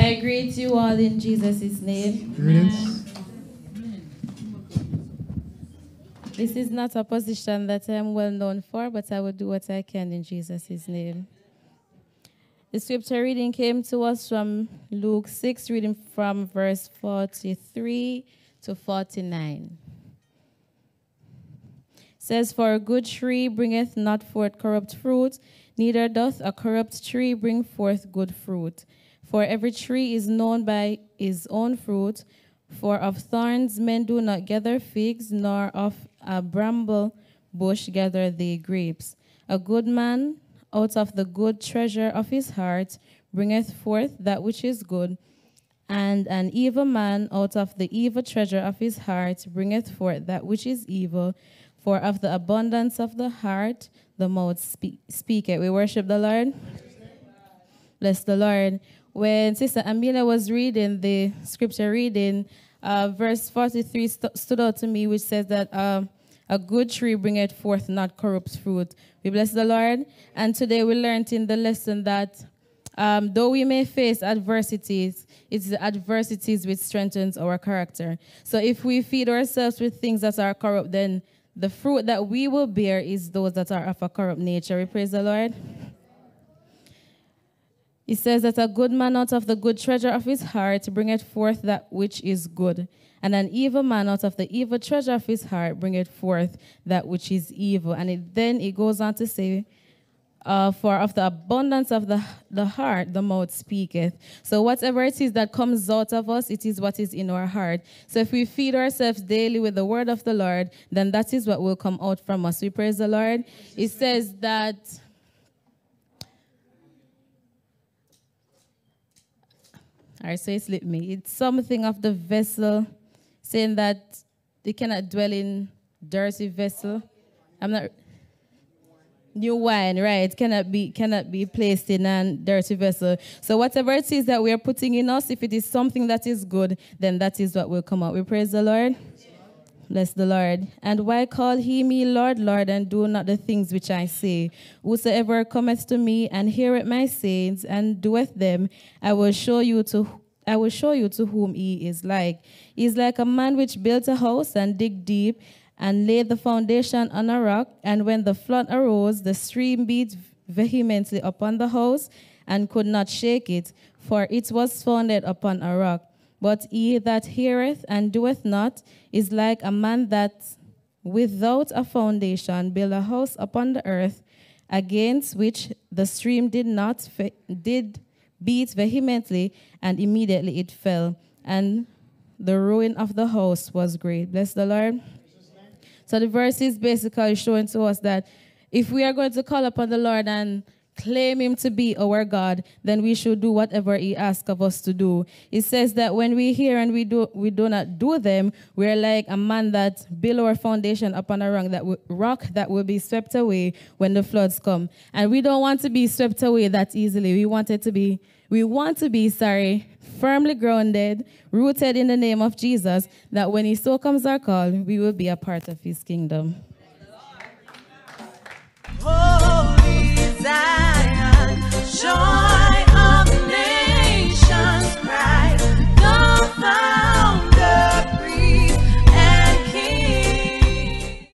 I greet you all in Jesus' name. Greetings. This is not a position that I am well known for, but I will do what I can in Jesus' name. The scripture reading came to us from Luke 6, reading from verse 43 to 49. Says, For a good tree bringeth not forth corrupt fruit, neither doth a corrupt tree bring forth good fruit. For every tree is known by his own fruit. For of thorns men do not gather figs, nor of a bramble bush gather they grapes. A good man out of the good treasure of his heart bringeth forth that which is good, and an evil man out of the evil treasure of his heart bringeth forth that which is evil. For of the abundance of the heart the mouth speak, it. We worship the Lord. Bless the Lord when Sister Amina was reading the scripture reading, uh, verse 43 st- stood out to me, which says that uh, a good tree bringeth forth not corrupt fruit. We bless the Lord. And today we learned in the lesson that um, though we may face adversities, it's the adversities which strengthens our character. So if we feed ourselves with things that are corrupt, then the fruit that we will bear is those that are of a corrupt nature. We praise the Lord. He says that a good man out of the good treasure of his heart bringeth forth that which is good, and an evil man out of the evil treasure of his heart bringeth forth that which is evil. And it, then it goes on to say, uh, for of the abundance of the, the heart, the mouth speaketh. So whatever it is that comes out of us, it is what is in our heart. So if we feed ourselves daily with the word of the Lord, then that is what will come out from us. We praise the Lord. It says that All right, so it slipped me. It's something of the vessel, saying that they cannot dwell in dirty vessel. I'm not new wine, right? Cannot be cannot be placed in a dirty vessel. So whatever it is that we are putting in us, if it is something that is good, then that is what will come out. We praise the Lord. Bless the Lord. And why call he me Lord, Lord, and do not the things which I say? Whosoever cometh to me and heareth my sayings and doeth them, I will show you to I will show you to whom he is like. He is like a man which built a house and dig deep and laid the foundation on a rock. And when the flood arose, the stream beat vehemently upon the house and could not shake it, for it was founded upon a rock. But he that heareth and doeth not is like a man that without a foundation built a house upon the earth, against which the stream did not did beat vehemently, and immediately it fell, and the ruin of the house was great. Bless the Lord. So the verse is basically showing to us that if we are going to call upon the Lord and claim him to be our God, then we should do whatever he asks of us to do. It says that when we hear and we do we do not do them, we're like a man that build our foundation upon a rock that will, rock that will be swept away when the floods come. And we don't want to be swept away that easily. We want it to be we want to be sorry, firmly grounded, rooted in the name of Jesus, that when he so comes our call, we will be a part of his kingdom.